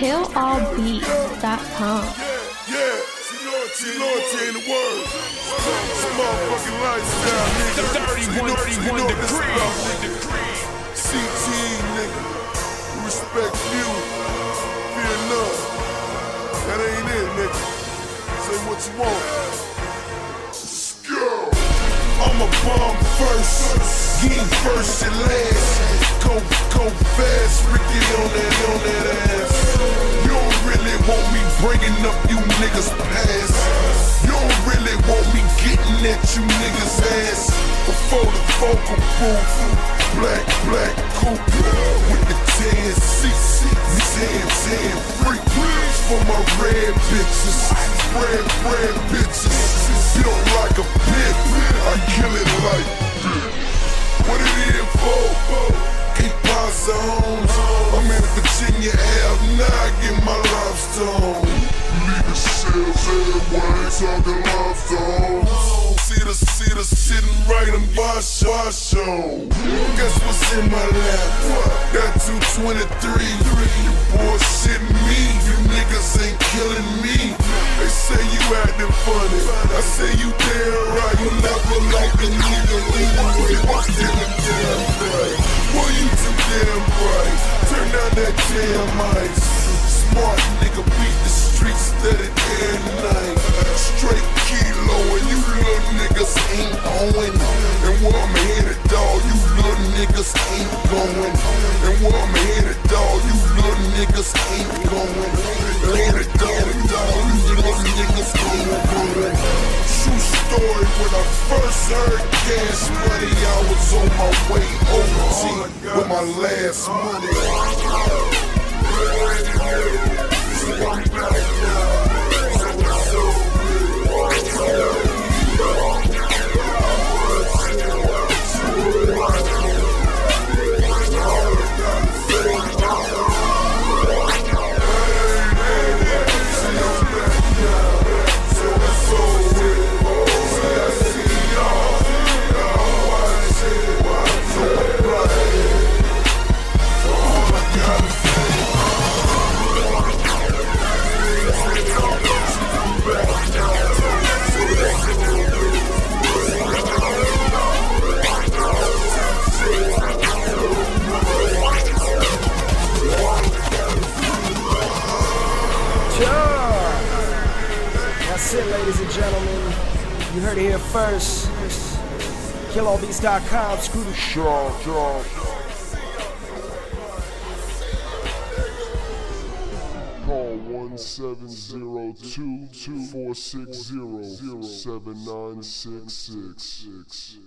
killallbeats.com. Yeah, see loyalty in the word. It's motherfucking lifestyle, nigga. 31, 31 degrees. CT, nigga. Respect you. Fear none. That ain't it, nigga. Say what you want. Let's. I'm a bomb first. First and last. Go, go fast. Ricky on that, on that ass. Niggas past. You don't really want me getting at you niggas ass. Before the vocal booth. Black, black coupe with the 10 seats. 10, 10 free. For my red bitches. Red, red bitches. You don't my shot show. Guess what's in my lap? That 223. You bullshitting me. You niggas ain't killing me. They say you acting funny. I say you damn right. You never like a nigga. What's in the damn right? Boy, you too damn bright. Turn down that damn ice. Smart nigga beat the streets steady day and night. Straight kilo and you little niggas ain't going. Where I'm headed, dog, you little niggas ain't going. And where I'm headed, dog, you little niggas ain't going. Headed, dog, you little niggas ain't going. True story, when I first heard cash money, I was on my way OT with my last money. That's it, ladies and gentlemen. You heard it here first. KillAllBeats.com. Screw the Sure, sure. Call one seven zero two two four six zero seven nine six six six.